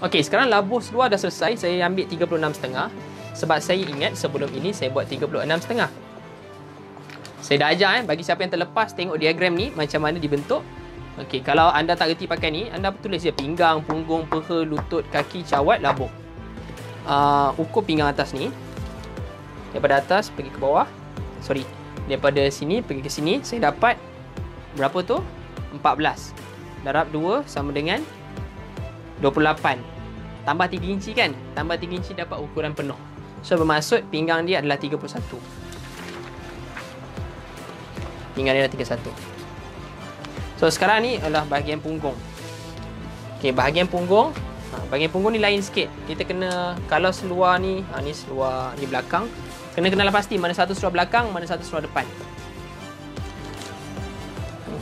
Okey, sekarang labuh seluar dah selesai. Saya ambil 36.5 sebab saya ingat sebelum ini saya buat 36.5. Saya dah ajar eh bagi siapa yang terlepas tengok diagram ni macam mana dibentuk. Okey, kalau anda tak reti pakai ni, anda tulis je pinggang, punggung, peha, lutut, kaki, cawat, labuh. Uh, ukur pinggang atas ni. Daripada atas pergi ke bawah. Sorry. Daripada sini pergi ke sini, saya dapat berapa tu? 14. Darab 2 sama dengan 28 Tambah 3 inci kan? Tambah 3 inci dapat ukuran penuh. So bermaksud pinggang dia adalah 31 Pinggang dia adalah 31 So sekarang ni adalah bahagian punggung. Okay bahagian punggung. Ha, Bahagian punggung ni lain sikit. Kita kena Kalau seluar ni ha, Ni seluar di belakang. Kena kenalah pasti. Mana satu seluar belakang Mana satu seluar depan.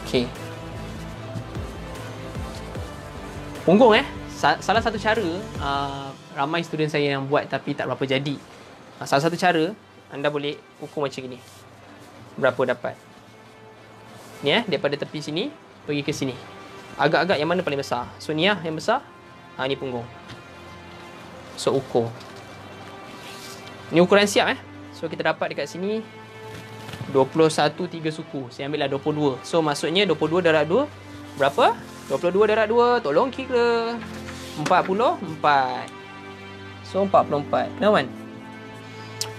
Okay. Punggung eh salah satu cara uh, ramai student saya yang buat tapi tak berapa jadi. Uh, salah satu cara anda boleh ukur macam ni. Berapa dapat? Ni eh daripada tepi sini pergi ke sini. Agak-agak yang mana paling besar? So ni lah yang besar. Ha ni punggung. So ukur. Ni ukuran siap eh. So kita dapat dekat sini 21 3 suku. Saya ambil lah 22. So maksudnya 22 darab 2 berapa? 22 darab 2. Tolong kira. 44 So 44 Now one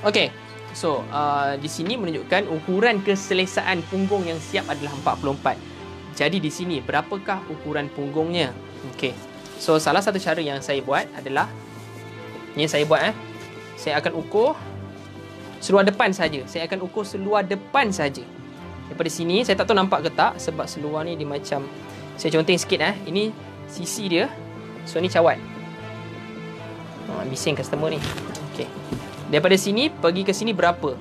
Okay So uh, di sini menunjukkan ukuran keselesaan punggung yang siap adalah 44 Jadi di sini berapakah ukuran punggungnya? Okay So salah satu cara yang saya buat adalah Ini saya buat eh. Saya akan ukur Seluar depan saja. Saya akan ukur seluar depan saja. Daripada sini saya tak tahu nampak ke tak sebab seluar ni dia macam saya conteng sikit eh. Ini sisi dia So ni cawat oh, Bising customer ni. Okay. Daripada sini Pergi ke sini berapa?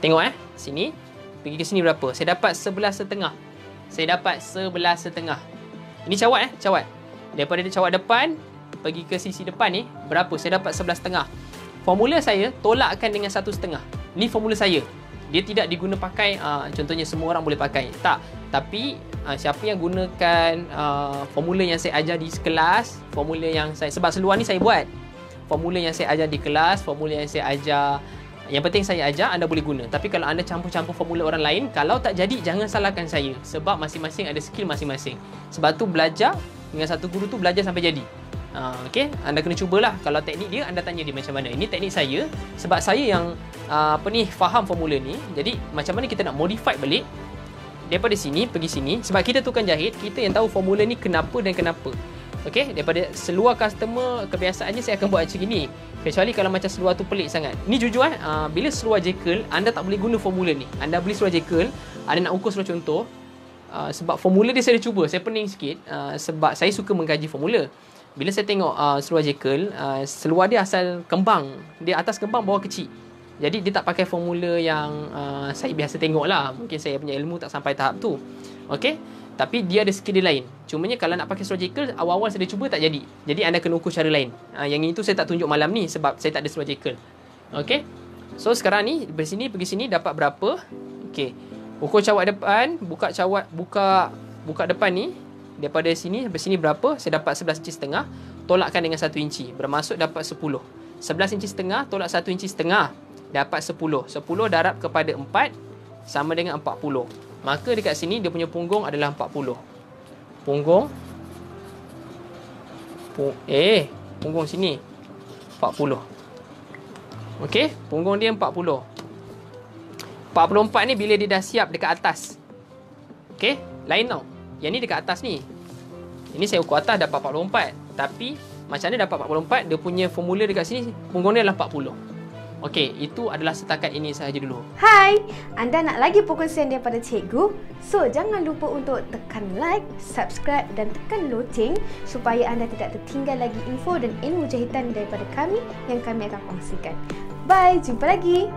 Tengok eh. Sini. Pergi ke sini berapa? Saya dapat sebelah setengah. Saya dapat sebelah setengah. Ini cawat eh. Cawat Daripada cawat depan Pergi ke sisi depan ni Berapa? Saya dapat sebelah setengah. Formula saya Tolakkan dengan satu setengah. Ni formula saya. Dia tidak diguna pakai uh, contohnya semua orang boleh pakai. Tak tapi uh, siapa yang gunakan uh, formula yang saya ajar di kelas formula yang saya sebab seluar ni saya buat. Formula yang saya ajar di kelas formula yang saya ajar yang penting saya ajar anda boleh guna. Tapi kalau anda campur-campur formula orang lain kalau tak jadi jangan salahkan saya. Sebab masing-masing ada skill masing-masing. Sebab tu belajar dengan satu guru tu belajar sampai jadi. Uh, okay, anda kena cubalah. Kalau teknik dia anda tanya dia macam mana. Ini teknik saya. Sebab saya yang uh, apa ni faham formula ni. Jadi macam mana kita nak modify balik daripada sini pergi sini sebab kita tukang jahit, kita yang tahu formula ni kenapa dan kenapa. Okay, daripada seluar customer kebiasaannya saya akan buat macam ni. Kecuali kalau macam seluar tu pelik sangat. Ni jujur eh, uh, bila seluar jekyll, anda tak boleh guna formula ni. Anda beli seluar jekyll, anda nak ukur seluar contoh, uh, sebab formula dia saya dah cuba, saya pening sikit uh, sebab saya suka mengkaji formula bila saya tengok uh, seluar jekyll, uh, seluar dia asal kembang. Dia atas kembang, bawah kecil. Jadi dia tak pakai formula yang uh, saya biasa tengok lah. Mungkin saya punya ilmu tak sampai tahap tu. Okay? Tapi dia ada skill dia lain. Cumanya kalau nak pakai jekyll, awal-awal saya cuba tak jadi. Jadi anda kena ukur cara lain. Uh, yang itu saya tak tunjuk malam ni sebab saya tak ada jekyll. Okay? So sekarang ni, dari sini pergi sini dapat berapa? Okay. Ukur cawat depan, buka cawat, buka buka depan ni daripada sini sampai sini berapa saya dapat 11 inci setengah tolakkan dengan 1 inci bermaksud dapat 10 11 inci setengah tolak 1 inci setengah dapat 10 10 darab kepada 4 sama dengan 40 maka dekat sini dia punya punggung adalah 40 punggung pung, eh punggung sini 40 Okey, punggung dia 40 44 ni bila dia dah siap dekat atas Okey, lain tau yang ni dekat atas ni. Ini saya ukur atas dapat 44. Tapi macam mana dapat 44? Dia punya formula dekat sini punggung dia adalah 40. Okey, itu adalah setakat ini sahaja dulu. Hai, anda nak lagi perkongsian daripada cikgu? So, jangan lupa untuk tekan like, subscribe dan tekan loceng supaya anda tidak tertinggal lagi info dan ilmu jahitan daripada kami yang kami akan kongsikan. Bye, jumpa lagi.